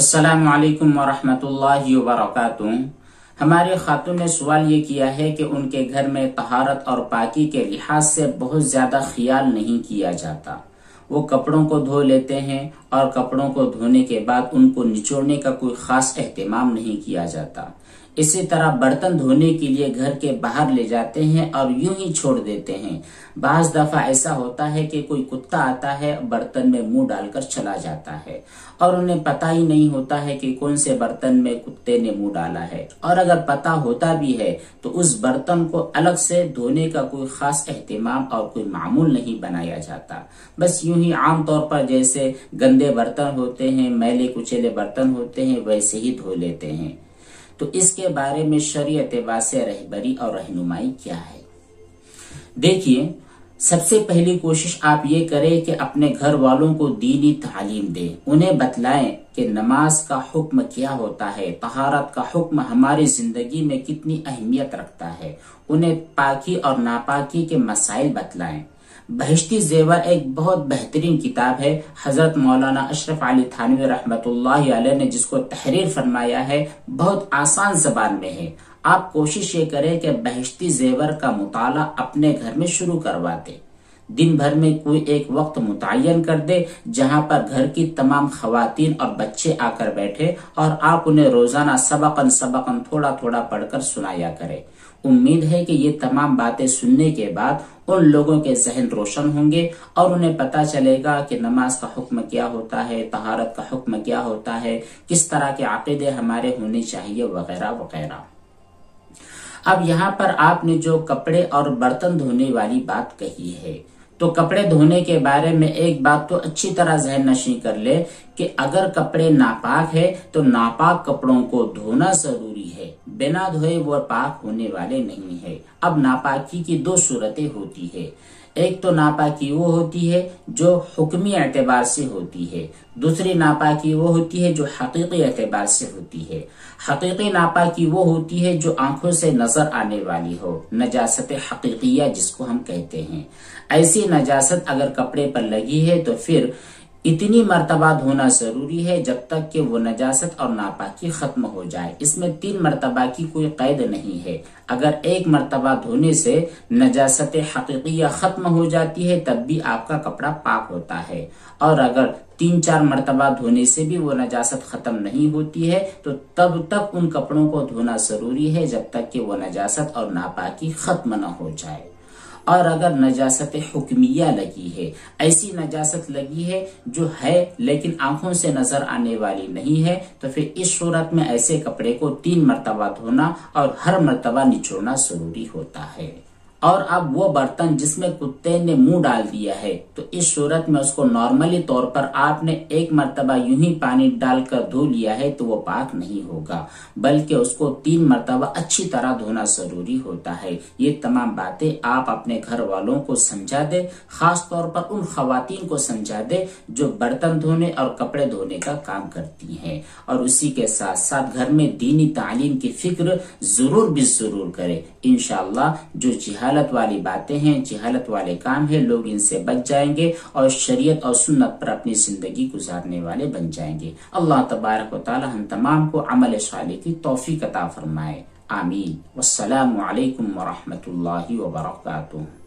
السلام علیکم ورحمۃ اللہ وبرکاتہ۔ ہماری خاتون نے سوال یہ کیا ہے کہ ان کے گھر میں طہارت اور پاکی کے لحاظ سے بہت زیادہ خیال نہیں کیا جاتا۔ وہ کپڑوں کو دھو لیتے ہیں اور کپڑوں کو دھونے کے بعد ان کو نچوڑنے کا کوئی خاص اہتمام نہیں کیا جاتا۔ اسی طرح برتن دھونے کے لیے گھر کے باہر لے جاتے ہیں اور یوں ہی چھوڑ دیتے ہیں۔ بعض دفعہ ایسا ہوتا ہے کہ کوئی کتا آتا ہے، برتن میں منہ ڈال کر چلا جاتا ہے اور انہیں پتا ہی نہیں ہوتا ہے کہ کون سے برتن میں کتے نے منہ ڈالا ہے۔ اور اگر پتا ہوتا بھی ہے، تو اس برتن کو الگ سے دھونے کا کوئی خاص اہتمام اور کوئی معمول نہیں بنایا جاتا۔ بس یوں ہی عام طور پر جیسے گندے برتن ہوتے ہیں، میلے کچیلے برتن ہوتے ہیں، ویسے ہی دھو لیتے ہیں۔ تو اس کے بارے میں شریعت سے رہبری اور رہنمائی کیا ہے؟ دیکھیے، سب سے پہلی کوشش آپ یہ کریں کہ اپنے گھر والوں کو دینی تعلیم دیں۔ انہیں بتلائیں کہ نماز کا حکم کیا ہوتا ہے، طہارت کا حکم ہماری زندگی میں کتنی اہمیت رکھتا ہے۔ انہیں پاکی اور ناپاکی کے مسائل بتلائیں۔ بہشتی زیور ایک بہت بہترین کتاب ہے۔ حضرت مولانا اشرف علی تھانوی رحمت اللہ علیہ نے جس کو تحریر فرمایا ہے، بہت آسان زبان میں ہے۔ آپ کوشش یہ کریں کہ بہشتی زیور کا مطالعہ اپنے گھر میں شروع کرواتے دن بھر میں کوئی ایک وقت متعین کر دے جہاں پر گھر کی تمام خواتین اور بچے آ کر بیٹھے اور آپ انہیں روزانہ سبقن سبقن تھوڑا تھوڑا پڑھ کر سنایا کرے۔ امید ہے کہ یہ تمام باتیں سننے کے بعد ان لوگوں کے ذہن روشن ہوں گے اور انہیں پتا چلے گا کہ نماز کا حکم کیا ہوتا ہے، طہارت کا حکم کیا ہوتا ہے، کس طرح کے عقیدے ہمارے ہونے چاہیے، وغیرہ وغیرہ۔ اب یہاں پر آپ نے جو کپڑے اور برتن دھونے والی بات کہی ہے تو کپڑے دھونے کے بارے میں ایک بات تو اچھی طرح ذہن نشین کر لے کہ اگر کپڑے ناپاک ہے تو ناپاک کپڑوں کو دھونا ضروری ہے۔ بنا دھوئے وہ پاک ہونے والے نہیں ہے اب ناپاکی کی دو صورتیں ہوتی ہے ایک تو ناپاکی وہ ہوتی ہے جو حکمی اعتبار سے ہوتی ہے، دوسری ناپاکی وہ ہوتی ہے جو حقیقی اعتبار سے ہوتی ہے۔ حقیقی ناپاکی وہ ہوتی ہے جو آنکھوں سے نظر آنے والی ہو، نجاست حقیقیہ جس کو ہم کہتے ہیں۔ ایسی نجاست اگر کپڑے پر لگی ہے تو پھر اتنی مرتبہ دھونا ضروری ہے جب تک کہ وہ نجاست اور ناپاکی ختم ہو جائے۔ اس میں تین مرتبہ کی کوئی قید نہیں ہے۔ اگر ایک مرتبہ دھونے سے نجاست حقیقیہ ختم ہو جاتی ہے، تب بھی آپ کا کپڑا پاک ہوتا ہے۔ اور اگر تین چار مرتبہ دھونے سے بھی وہ نجاست ختم نہیں ہوتی ہے، تو تب تک ان کپڑوں کو دھونا ضروری ہے جب تک کہ وہ نجاست اور ناپاکی ختم نہ ہو جائے۔ اور اگر نجاست حکمیہ لگی ہے، ایسی نجاست لگی ہے جو ہے لیکن آنکھوں سے نظر آنے والی نہیں ہے، تو پھر اس صورت میں ایسے کپڑے کو تین مرتبہ دھونا اور ہر مرتبہ نچوڑنا ضروری ہوتا ہے۔ اور اب وہ برتن جس میں کتے نے منہ ڈال دیا ہے۔ تو اس صورت میں اس کو نارملی طور پر آپ نے ایک مرتبہ یوں ہی پانی ڈال کر دھو لیا ہے تو وہ پاک نہیں ہوگا، بلکہ اس کو تین مرتبہ اچھی طرح دھونا ضروری ہوتا ہے۔ یہ تمام باتیں آپ اپنے گھر والوں کو سمجھا دے خاص طور پر ان خواتین کو سمجھا دے جو برتن دھونے اور کپڑے دھونے کا کام کرتی ہیں۔ اور اسی کے ساتھ ساتھ گھر میں دینی تعلیم کی فکر ضرور بھی ضرور کرے انشاءاللہ جو جہاد جہالت والی باتیں ہیں، جہالت والے کام ہیں، لوگ ان سے بچ جائیں گے اور شریعت اور سنت پر اپنی زندگی گزارنے والے بن جائیں گے۔ اللہ تبارک و تعالی ہم تمام کو عمل صالح کی توفیق عطا فرمائے۔ آمین۔ والسلام علیکم ورحمۃ اللہ وبرکاتہ۔